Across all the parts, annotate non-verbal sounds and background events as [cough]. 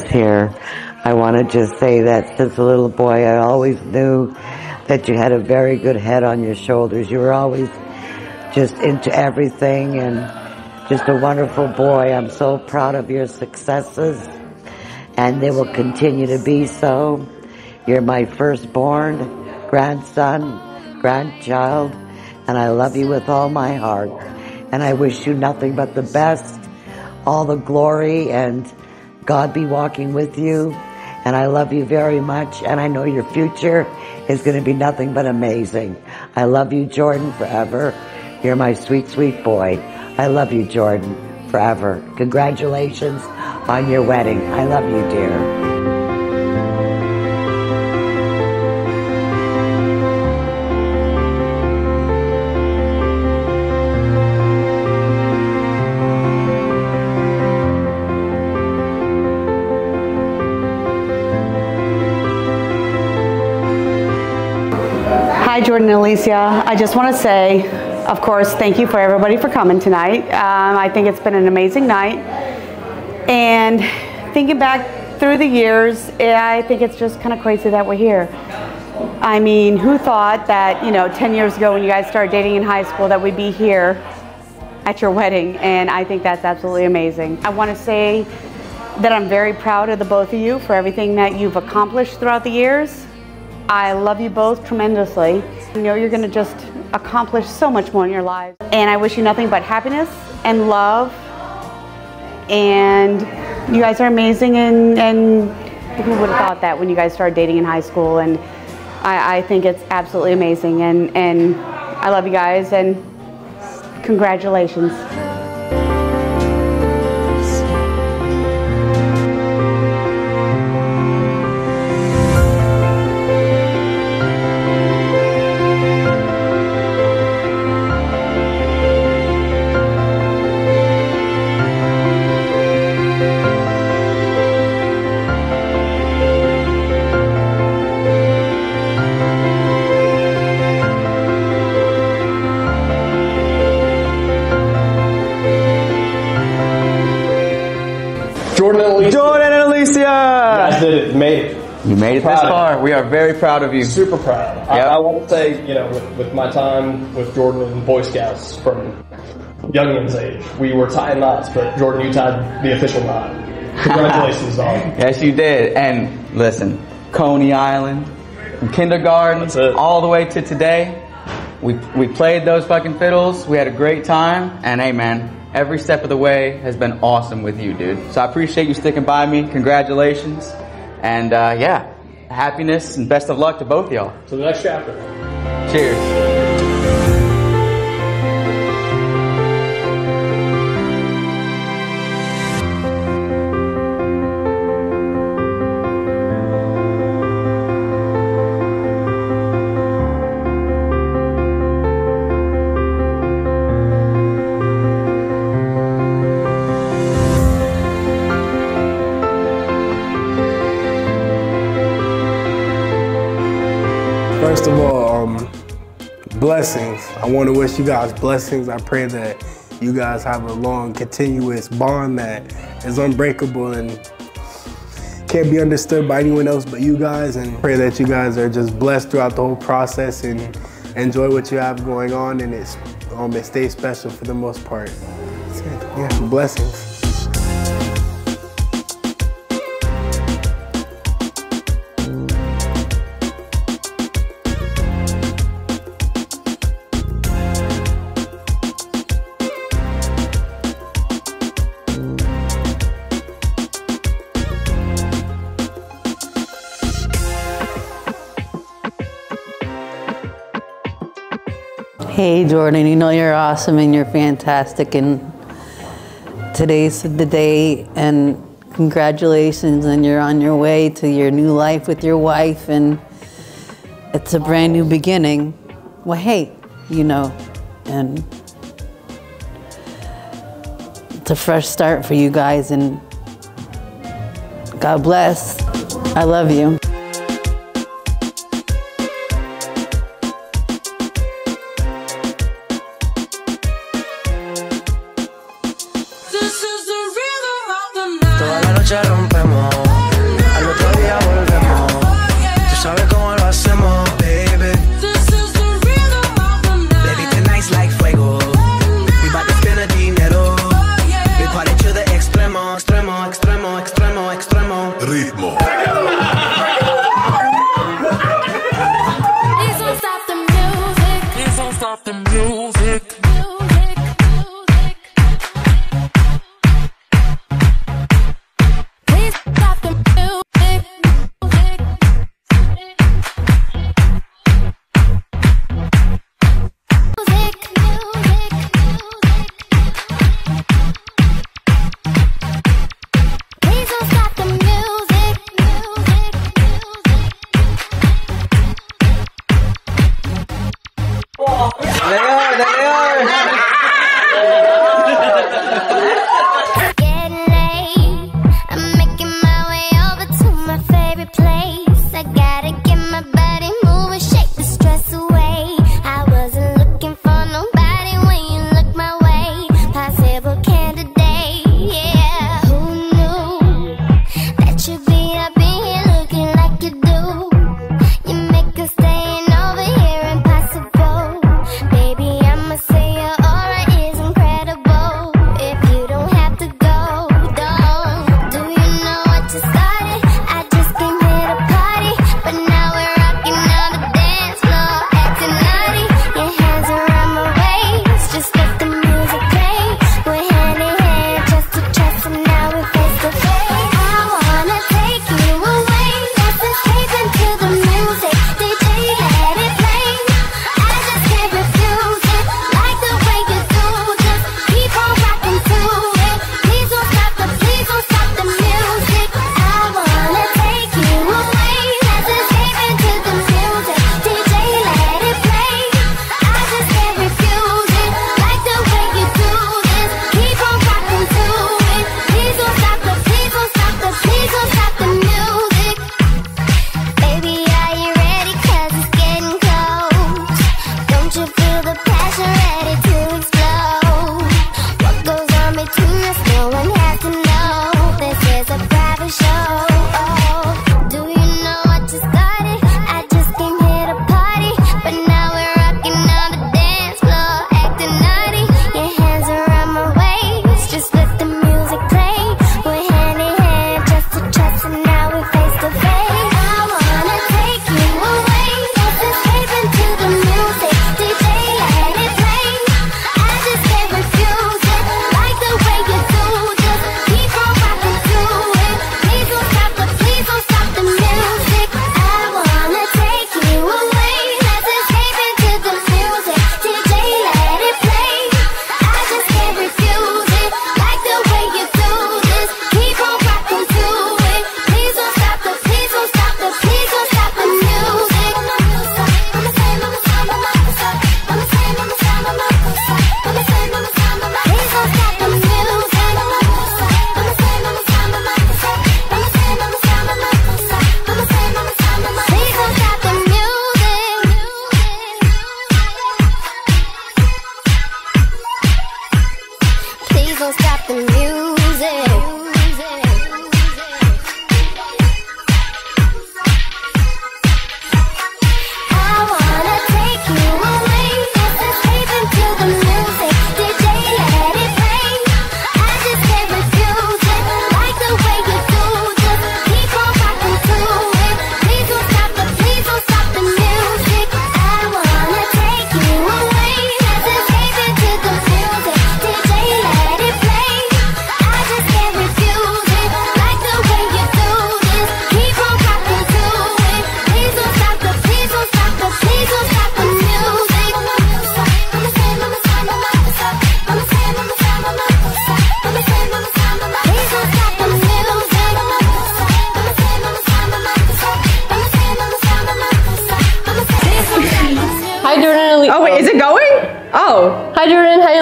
is here. I want to just say that since a little boy, I always knew that you had a very good head on your shoulders. You were always just into everything and just a wonderful boy. I'm so proud of your successes and they will continue to be so. You're my firstborn grandson, grandchild, and I love you with all my heart. And I wish you nothing but the best, all the glory, and God be walking with you. And I love you very much, and I know your future is going to be nothing but amazing. I love you, Jordan, forever. You're my sweet, sweet boy. I love you, Jordan, forever. Congratulations on your wedding. I love you, dear. Hi, Jordan and Alicia. I just want to say, of course, thank you for everybody for coming tonight. Um, I think it's been an amazing night. And thinking back through the years, I think it's just kind of crazy that we're here. I mean, who thought that, you know, 10 years ago when you guys started dating in high school that we'd be here at your wedding? And I think that's absolutely amazing. I want to say that I'm very proud of the both of you for everything that you've accomplished throughout the years. I love you both tremendously. I know you're going to just accomplish so much more in your lives. And I wish you nothing but happiness and love. And you guys are amazing. And, and who would have thought that when you guys started dating in high school? And I, I think it's absolutely amazing. And, and I love you guys. And congratulations. I did it. Made it. You made it this Proud of far. We are very proud of you. Super proud. I, Yep. I want to say, you know, with, with my time with Jordan and Boy Scouts from young youngin's age, we were tying knots, but Jordan, you tied the official knot. Congratulations, dog. [laughs] Yes, you did. And listen, Coney Island, from kindergarten, all the way to today, we, we played those fucking fiddles. We had a great time. And hey, man, every step of the way has been awesome with you, dude. So I appreciate you sticking by me. Congratulations. And uh, yeah, happiness and best of luck to both of y'all. To the next chapter. Cheers. First of all, um, blessings. I want to wish you guys blessings. I pray that you guys have a long, continuous bond that is unbreakable and can't be understood by anyone else but you guys. And pray that you guys are just blessed throughout the whole process and enjoy what you have going on and it's um, it stays special for the most part. Yeah, blessings. Hey, Jordan, you know you're awesome and you're fantastic, and today's the day, and congratulations, and you're on your way to your new life with your wife, and it's a brand new beginning. Well, hey, you know, and it's a fresh start for you guys, and God bless. I love you.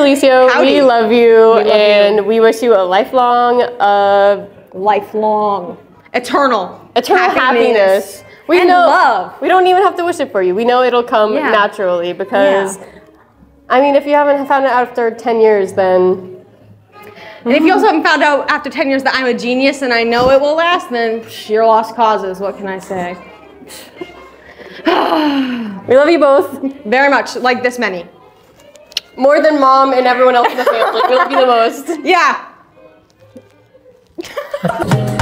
Alicia, Howdy. we love you, love you. and we wish you a lifelong, uh, Lifelong, eternal, eternal happiness. We and know love. we don't even have to wish it for you. We know it'll come Yeah. naturally because, Yeah. I mean, if you haven't found it out after ten years, then And if you also haven't found out after 10 years that I'm a genius and I know it will last, then psh, you're lost causes. What can I say? [sighs] [sighs] we love you both Very much, like this many. More than mom and everyone else in the family. We love you the most. [laughs] Yeah. [laughs]